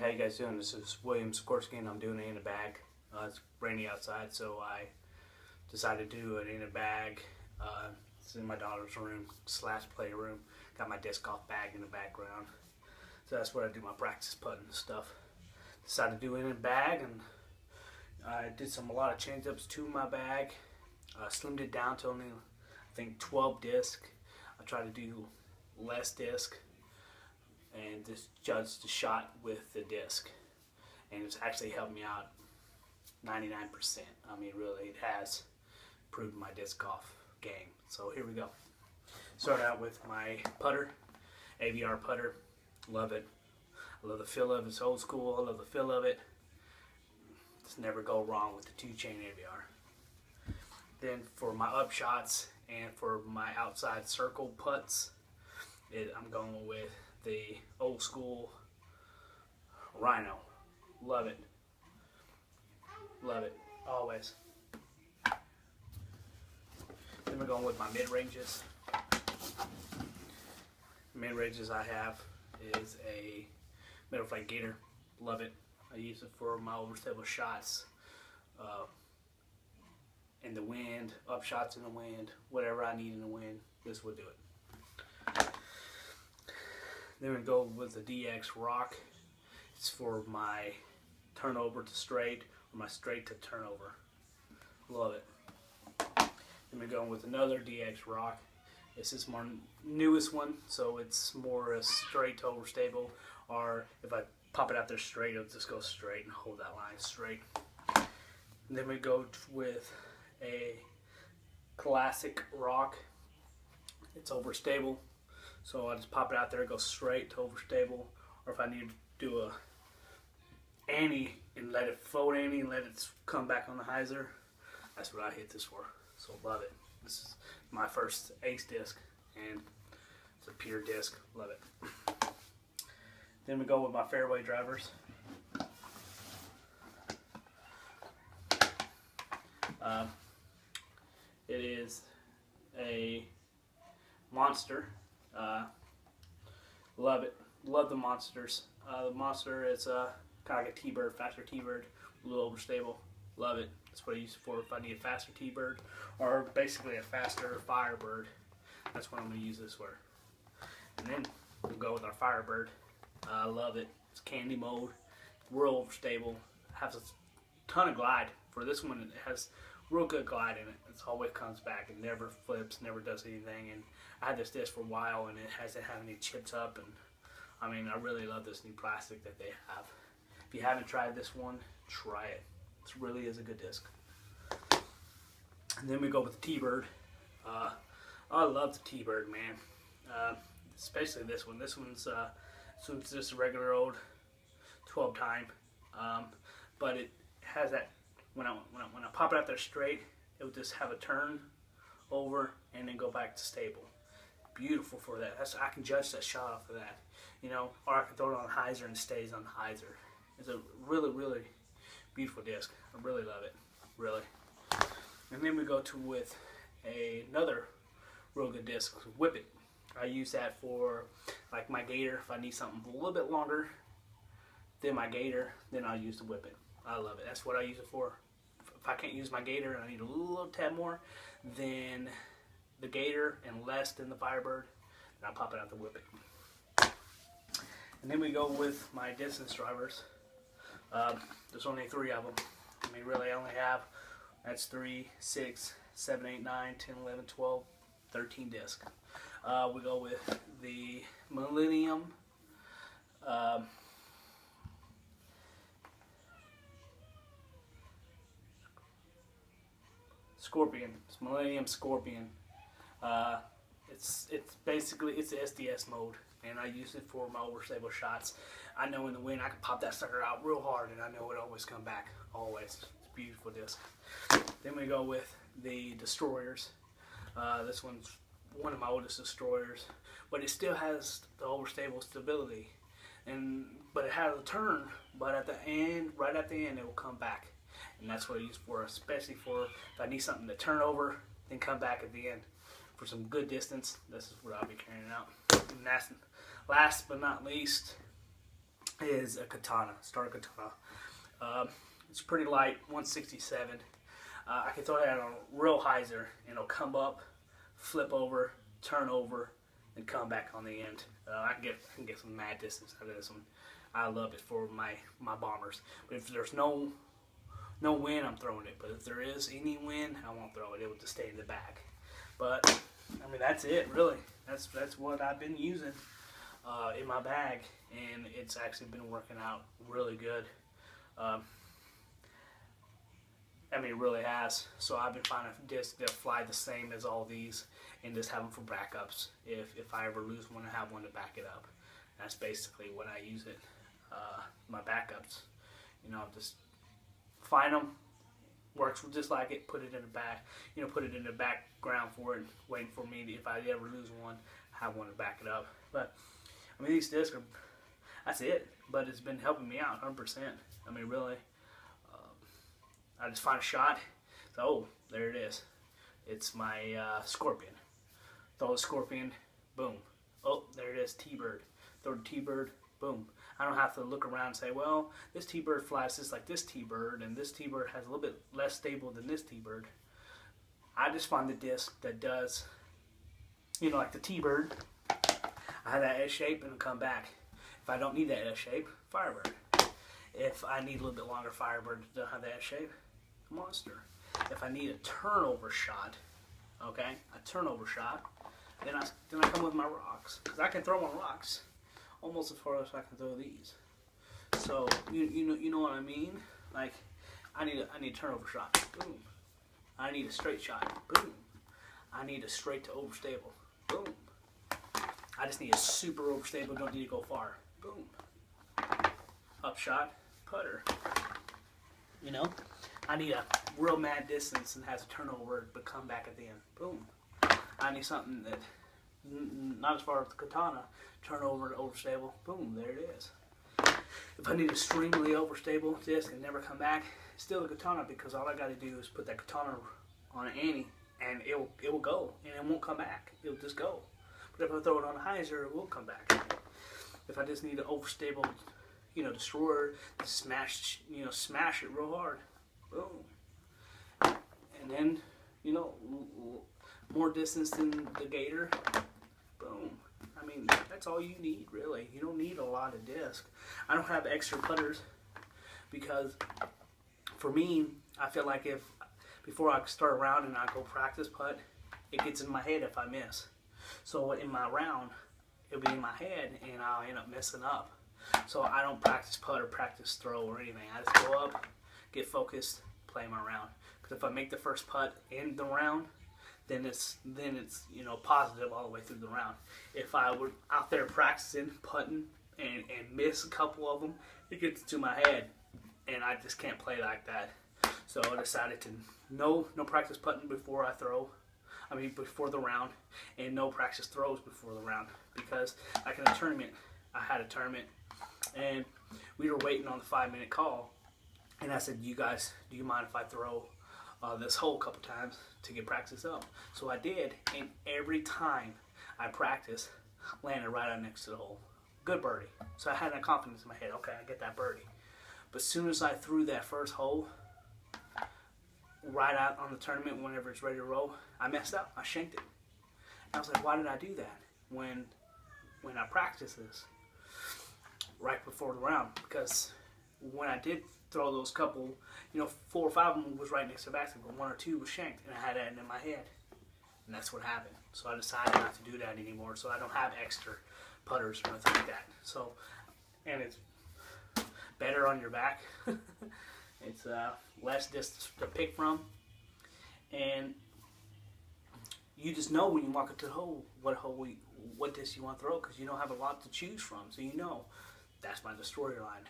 how you guys doing? This is William Sikorsky and I'm doing it in a bag. Uh, it's rainy outside, so I decided to do it in a bag. Uh, it's in my daughter's room slash playroom. Got my disc golf bag in the background. So that's where I do my practice putting and stuff. Decided to do it in a bag and I did some a lot of change ups to my bag. Uh, slimmed it down to only I think 12 disc. I try to do less disc and just judge the shot with the disc. And it's actually helped me out 99%. I mean, really, it has improved my disc golf game. So here we go. Start out with my putter, Aviar putter. Love it. I love the feel of it. It's old school. I love the feel of it. Just never go wrong with the two chain Aviar. Then for my upshots and for my outside circle putts, it, I'm going with the old school Rhyno. Love it. Love it. Always. Then we're going with my mid ranges. Mid ranges I have is a Metal Flake Gator. Love it. I use it for my overstable shots. Uh, in the wind, up shots in the wind, whatever I need in the wind, this will do it. Then we go with the DX Roc. It's for my turnover to straight or my straight to turnover. Love it. Then we're going with another DX Roc. This is my newest one, so it's more a straight to overstable. Or if I pop it out there straight, it'll just go straight and hold that line straight. And then we go with a classic Roc. It's overstable, so I just pop it out there, go straight to overstable. Or if I need to do a Annie and let it float Annie and let it come back on the hyzer, that's what I hit this for. So love it. This is my first Ace disc, and it's a pure disc. Love it. Then we go with my fairway drivers. Um, it is a monster. Uh, love it. Love the monsters. Uh, the monster is uh, kind of like a T-bird, faster T-bird, a little overstable. Love it. That's what I use it for if I need a faster T-bird or basically a faster Firebird. That's what I'm going to use this for. And then we'll go with our Firebird. I love it. It's candy mode, real overstable, has a ton of glide. For this one, it has real good glide in it. It always comes back. It never flips, never does anything. And I had this disc for a while, and it hasn't had any chips up. And I mean, I really love this new plastic that they have. If you haven't tried this one, try it. It really is a good disc. And then we go with the T-Bird. Uh, I love the T-Bird, man. Uh, especially this one. This one's uh, so it's just a regular old 12 time, um, but it has that when I, when I when I pop it out there straight, it will just have a turn over and then go back to stable. Beautiful for that. That's I can judge that shot off of that, you know, or I can throw it on hyzer and stays on hyzer. It's a really really beautiful disc. I really love it, really. And then we go to with a, another real good disc, Whip It. I use that for like my gator. If I need something a little bit longer than my gator, then I'll use the Whip It. I love it. That's what I use it for. If I can't use my gator and I need a little tad more than the gator and less than the Firebird, then I'll pop it out the Whip And then we go with my distance drivers. Uh, there's only three of them. I mean, really, I only have that's 3, 6, 7, 8, 9, 10, 11, 12, 13 disc. Uh, we go with the Millennium. Um, Scorpion. It's Millennium Scorpion. Uh, it's it's basically it's the SDS mode, and I use it for my overstable shots. I know in the wind I can pop that sucker out real hard, and I know it always come back. Always, it's beautiful disc. Then we go with the Destroyers. Uh, this one's one of my oldest destroyers, but it still has the overstable stability. And but it has a turn, but at the end, right at the end, it will come back, and that's what I use for, especially for if I need something to turn over, then come back at the end for some good distance. This is what I'll be carrying out. And last, last but not least, is a katana, star katana. Um, it's pretty light, 167. Uh, I can throw that on a real hyzer and it'll come up, flip over, turn over, and come back on the end. Uh, I can get I can get some mad distance out of this one. I love it for my my bombers. But if there's no no wind, I'm throwing it. But if there is any wind, I won't throw it. It will just stay in the back. But I mean that's it really. That's that's what I've been using uh, in my bag, and it's actually been working out really good. Um, I mean, it really has. So I've been finding discs that fly the same as all these, and just have them for backups. If if I ever lose one, I have one to back it up. That's basically what I use it. Uh, my backups, you know, just find them, works just like it. Put it in the back, you know, put it in the background for it, waiting for me. To, if I ever lose one, have one to back it up. But I mean, these discs are. That's it. But it's been helping me out 100%. I mean, really. I just find a shot. So, oh, there it is. It's my uh, scorpion. Throw the scorpion, boom. Oh, there it is, T-bird. Throw the T-bird, boom. I don't have to look around and say, well, this T-bird flies just like this T-bird, and this T-bird has a little bit less stable than this T-bird. I just find the disc that does, you know, like the T-bird. I have that S shape and come back. If I don't need that S shape, Firebird. If I need a little bit longer Firebird to have that S shape, monster. If I need a turnover shot, okay, a turnover shot, then I then I come with my Rocs because I can throw my Rocs almost as far as I can throw these. So you you know you know what I mean? Like I need a I need a turnover shot. Boom. I need a straight shot. Boom. I need a straight to overstable. Boom. I just need a super overstable. Don't need to go far. Boom. Up shot. Putter. You know. I need a real mad distance and has a turnover, but come back at the end. Boom. I need something that, not as far as the katana, turnover to overstable. Boom, there it is. If I need a extremely overstable disc and never come back, still the katana because all I got to do is put that katana on an ante and it will, it will go and it won't come back. It'll just go. But if I throw it on a hyzer, it will come back. If I just need an overstable, you know, destroyer smash, you know, smash it real hard, boom. And then, you know, more distance than the gator, boom. I mean, that's all you need, really. You don't need a lot of disc. I don't have extra putters because for me, I feel like if before I start a round and I go practice putt, it gets in my head if I miss. So in my round, it'll be in my head and I'll end up messing up. So I don't practice putt or practice throw or anything. I just go up, get focused, play my round. Because if I make the first putt in the round, then it's then it's you know positive all the way through the round. If I were out there practicing putting and, and miss a couple of them, it gets to my head, and I just can't play like that. So I decided to no no practice putting before I throw. I mean before the round, and no practice throws before the round because like in a tournament, I had a tournament, and we were waiting on the five minute call, and I said, "You guys, do you mind if I throw uh, this hole a couple times to get practice up?" So I did, and every time I practiced, landed right on next to the hole. Good birdie. So I had that confidence in my head. Okay, I get that birdie. But as soon as I threw that first hole, right out on the tournament, whenever it's ready to roll, I messed up. I shanked it. And I was like, why did I do that when when I practiced this right before the round? Because when I did throw those couple, you know, four or five of them was right next to the basket, but one or two was shanked, and I had that in my head. And that's what happened. So I decided not to do that anymore, so I don't have extra putters or nothing like that. So, and it's better on your back. it's uh, less distance to pick from, and you just know when you walk into the hole what hole we, what disc you want to throw because you don't have a lot to choose from. So you know that's my destroyer line.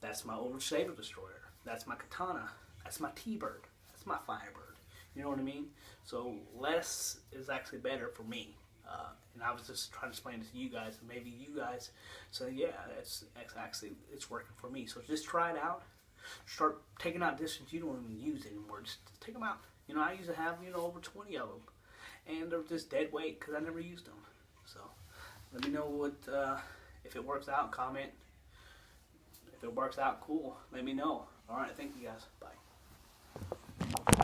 That's my Overstable Destroyer. That's my Katana. That's my T-Bird. That's my Firebird. You know what I mean? So less is actually better for me. Uh, and I was just trying to explain it to you guys, and maybe you guys say, yeah, it's actually it's working for me. So just try it out. Start taking out discs you don't even use anymore. Just, just take them out. You know, I used to have you know over 20 of them, and they're just dead weight because I never used them. So let me know what uh, if it works out. Comment If it works out, cool. Let me know. All right. Thank you guys. Bye.